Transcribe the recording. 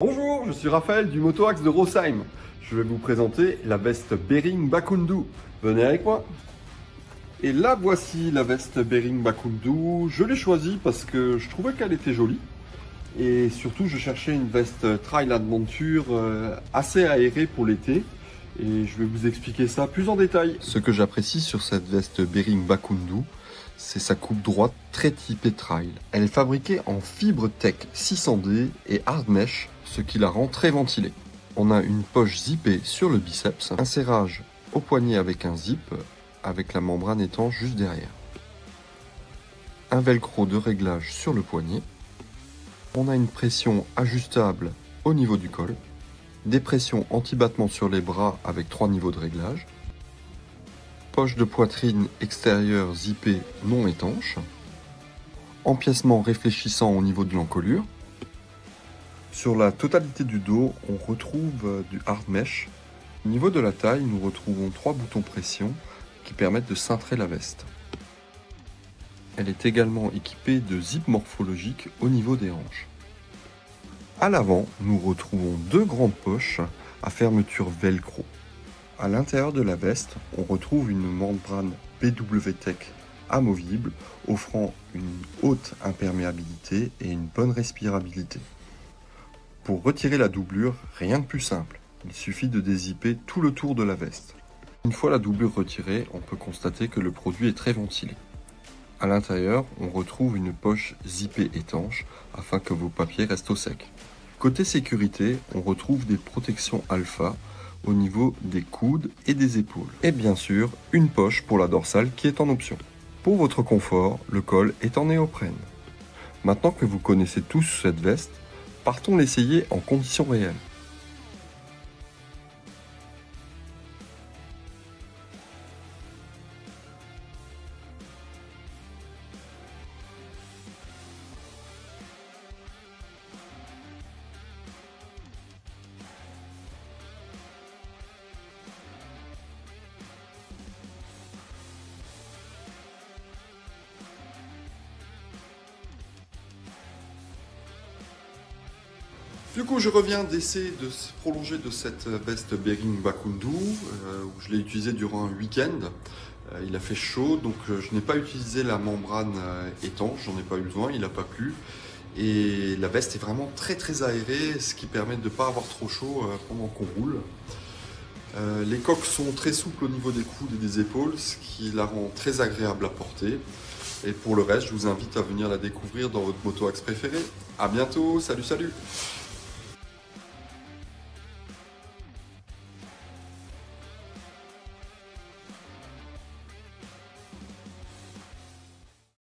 Bonjour, je suis Raphaël du Motoax de Rosheim. Je vais vous présenter la veste Bering Bakundu. Venez avec moi. Et là voici la veste Bering Bakundu. Je l'ai choisie parce que je trouvais qu'elle était jolie. Et surtout, je cherchais une veste trail adventure euh, assez aérée pour l'été. Et je vais vous expliquer ça plus en détail. Ce que j'apprécie sur cette veste Bering Bakundu, c'est sa coupe droite très typée trail. Elle est fabriquée en fibre tech 600D et hard mesh, ce qui la rend très ventilée. On a une poche zippée sur le biceps, un serrage au poignet avec un zip, avec la membrane étant juste derrière. Un velcro de réglage sur le poignet. On a une pression ajustable au niveau du col. Des pressions anti-battement sur les bras avec trois niveaux de réglage poche de poitrine extérieure zippée non étanche, empiècement réfléchissant au niveau de l'encolure. Sur la totalité du dos, on retrouve du hard mesh. Au niveau de la taille, nous retrouvons trois boutons pression qui permettent de cintrer la veste. Elle est également équipée de zip morphologique au niveau des hanches. À l'avant, nous retrouvons deux grandes poches à fermeture velcro. À l'intérieur de la veste, on retrouve une membrane BWTech amovible offrant une haute imperméabilité et une bonne respirabilité. Pour retirer la doublure, rien de plus simple. Il suffit de dézipper tout le tour de la veste. Une fois la doublure retirée, on peut constater que le produit est très ventilé. À l'intérieur, on retrouve une poche zippée étanche afin que vos papiers restent au sec. Côté sécurité, on retrouve des protections alpha au niveau des coudes et des épaules. Et bien sûr, une poche pour la dorsale qui est en option. Pour votre confort, le col est en néoprène. Maintenant que vous connaissez tous cette veste, partons l'essayer en conditions réelles. Du coup, je reviens d'essayer de se prolonger de cette veste Bering Bakundu, euh, où je l'ai utilisé durant un week-end. Euh, il a fait chaud, donc euh, je n'ai pas utilisé la membrane étanche, j'en ai pas eu besoin, il n'a pas plu. Et la veste est vraiment très très aérée, ce qui permet de ne pas avoir trop chaud pendant qu'on roule. les coques sont très souples au niveau des coudes et des épaules, ce qui la rend très agréable à porter. Et pour le reste, je vous invite à venir la découvrir dans votre moto axe préféré. A bientôt, salut salut